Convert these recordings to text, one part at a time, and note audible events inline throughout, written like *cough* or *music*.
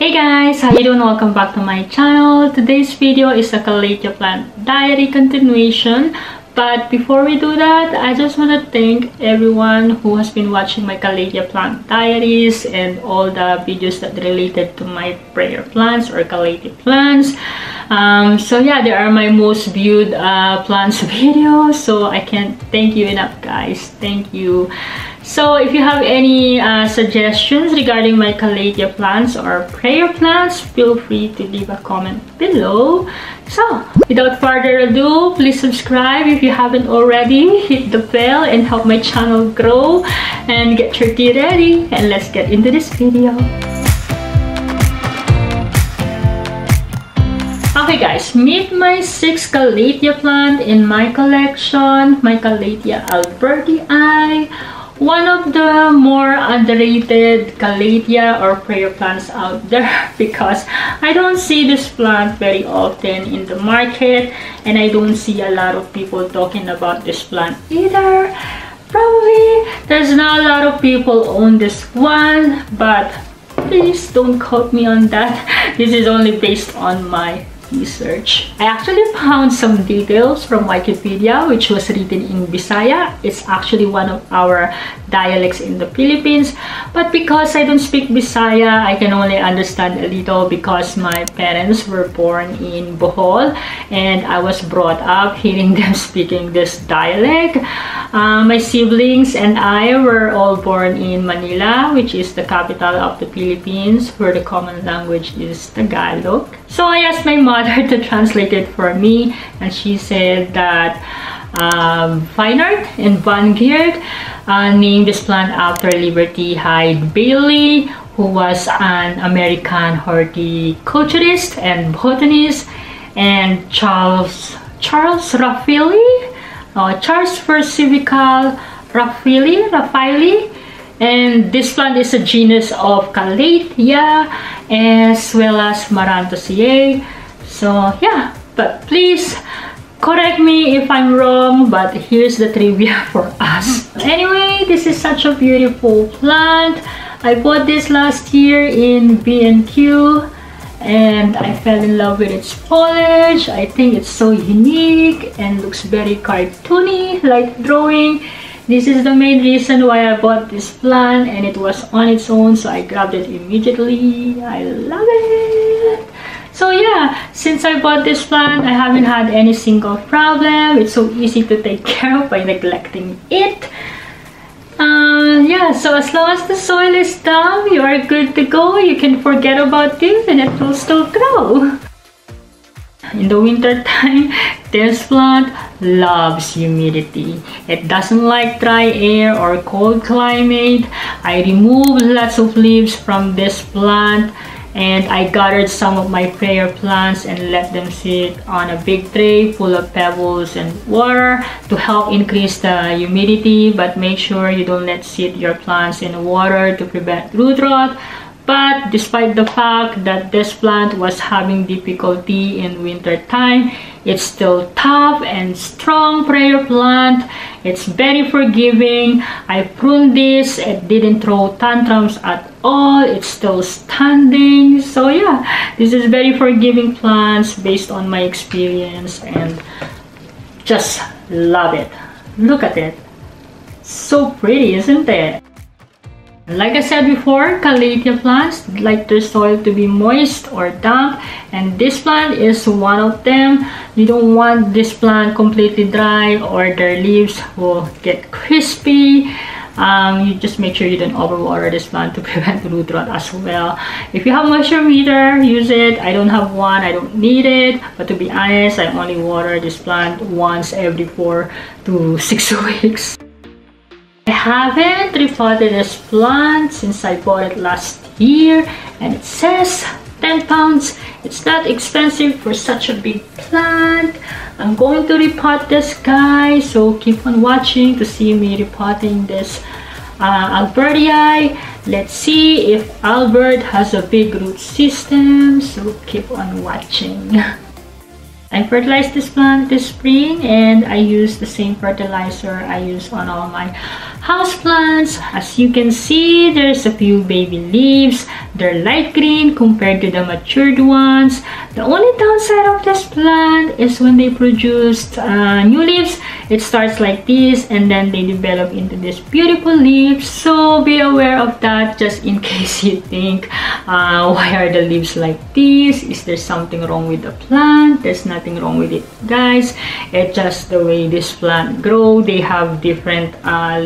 Hey guys, how you doing? Welcome back to my channel. Today's video is a Calathea plant diary continuation. But before we do that, I just want to thank everyone who has been watching my Calathea plant diaries and all the videos that related to my prayer plants or Calathea plants. Um, so yeah, they are my most viewed uh, plants *laughs* videos. So I can't thank you enough guys. Thank you. So if you have any uh, suggestions regarding my Calathea plants or prayer plants, feel free to leave a comment below. So without further ado, please subscribe if you haven't already. Hit the bell and help my channel grow and get your tea ready. And let's get into this video. Okay guys, meet my 6 Calathea plant in my collection, my Calathea albertii one of the more underrated Calathea or prayer plants out there *laughs* because I don't see this plant very often in the market and I don't see a lot of people talking about this plant either. Probably there's not a lot of people own this one but please don't quote me on that. *laughs* This is only based on my research. I actually found some details from Wikipedia which was written in Bisaya. It's actually one of our dialects in the Philippines. But because I don't speak Bisaya, I can only understand a little because my parents were born in Bohol and I was brought up hearing *laughs* them speaking this dialect. Uh, my siblings and I were all born in Manila, which is the capital of the Philippines, where the common language is Tagalog. So I asked my mother to translate it for me, and she said that um, Pynaert and Van Geert uh, named this plant after Liberty Hyde Bailey, who was an American horticulturist and botanist, and Charles Charles Raffaelli uh, Charles Percival Raffaelli, Raffaelli and this plant is a genus of Calathea as well as Marantaceae so yeah but please correct me if I'm wrong but here's the trivia *laughs* for us mm-hmm. anyway this is such a beautiful plant I bought this last year in B&Q and I fell in love with its foliage. I think it's so unique and looks very cartoony like drawing. This is the main reason why I bought this plant and it was on its own so I grabbed it immediately. I love it! So yeah, since I bought this plant, I haven't had any single problem. It's so easy to take *laughs* care of by neglecting it. Uh, yeah, so as long as the soil is down, you are good to go. You can forget about this and it will still grow. In the winter time, *laughs* this plant loves humidity. It doesn't like dry air or cold climate. I remove lots of leaves from this plant and I gathered some of my prayer plants and let them sit on a big tray full of pebbles and water to help increase the humidity but make sure you don't let sit your plants in water to prevent root rot but despite the fact that this plant was having difficulty in winter time it's still tough and strong prayer plant. It's very forgiving. I pruned this. It didn't throw tantrums at all. It's still standing. So yeah this is very forgiving plants based on my experience and just love it. Look at it. So pretty isn't it like I said before, Calathea plants like their soil to be moist or damp and this plant is one of them. You don't want this plant completely dry or their leaves will get crispy. Um, you just make sure you don't overwater this plant to *laughs* prevent root rot as well. If you have moisture meter use it. I don't have one i don't need it. But to be honest i only water this plant once every four to *laughs* six weeks I haven't repotted this plant since I bought it last year and it says 10 pounds. It's not expensive for such a big plant. I'm going to repot this guy, so keep on watching to see me repotting this uh, Albertii. Let's see if Albert has a big root system, so keep on watching. *laughs* I fertilized this plant this spring and I use the same fertilizer I use on all my houseplants. As you can see, there's a few baby leaves. They're light green compared to the matured ones. The only downside of this plant is when they produce uh, new leaves, it starts like this and then they develop into this beautiful leaves. So be aware of that just in *laughs* case you think, uh, why are the leaves like this? Is there something wrong with the plant? There's nothing wrong with it, guys. It's just the way this plant grow. They have different uh,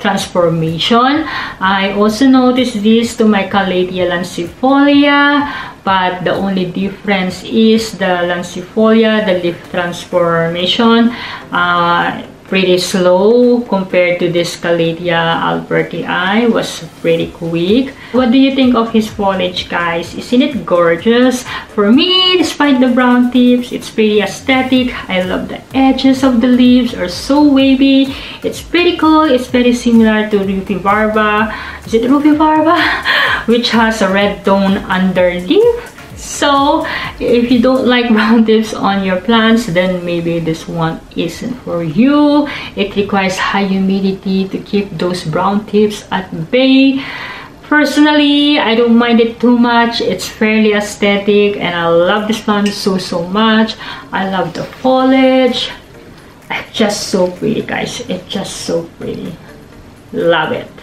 transformation. I also noticed this to my Calathea lancifolia, but the only difference is the lancifolia, the leaf transformation. Uh, pretty slow compared to this Alberti albertii was pretty quick. What do you think of his foliage guys? Isn't it gorgeous? For me, despite the brown tips, it's pretty aesthetic. I love the edges of the leaves are so wavy. It's pretty cool. It's very similar to Rufibarba. Is it Rufibarba? *laughs* Which has a red tone underleaf so if you don't like *laughs* brown tips on your plants then maybe this one isn't for you. It requires high humidity to keep those brown tips at bay. Personally i don't mind it too much. It's fairly aesthetic and i love this plant so so much. I love the foliage. It's just so pretty guys. It's just so pretty. Love it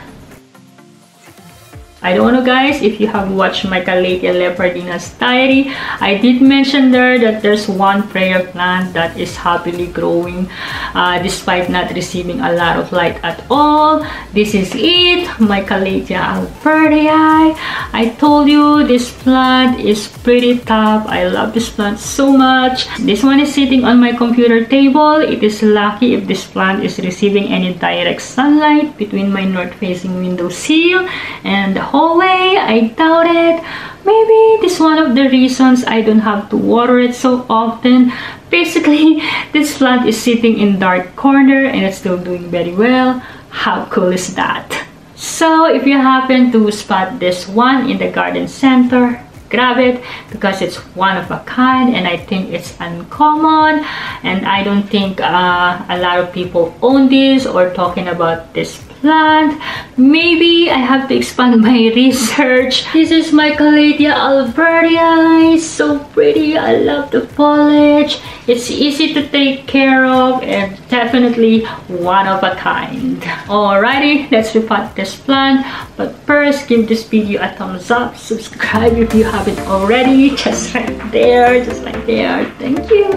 I don't know guys if you have watched my Calathea leopardina's diary. I did mention there that there's one prayer plant that is happily growing uh, despite not receiving a lot of light at all. This is it, my Calathea albertii. I told you this plant is pretty tough. I love this plant so much. This one is sitting on my computer table. It is lucky if this plant is receiving any direct sunlight between my north facing window sill and the hallway. I doubt it. Maybe this is one of the reasons I don't have to water it so often. Basically, *laughs* this plant is sitting in dark corner and it's still doing very well. How cool is that? So if you happen to spot this one in the garden center, grab it because it's one of a kind and I think it's uncommon and I don't think uh, a lot of people own this or talking about this plant. Maybe I have to expand my *laughs* research. This is my Calathea albertii. It's so pretty. I love the foliage. It's easy to take care of and definitely one of a kind. Alrighty, let's repot this plant. But first, give this video a thumbs up. Subscribe if you haven't already. Just right there, just right there. Thank you.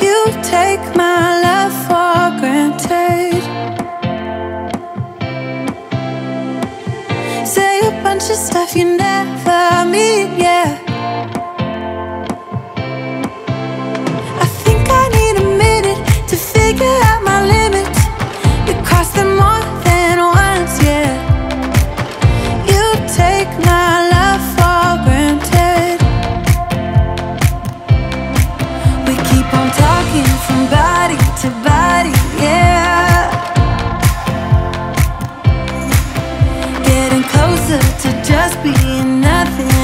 You take my you never mean, yeah. To just being nothing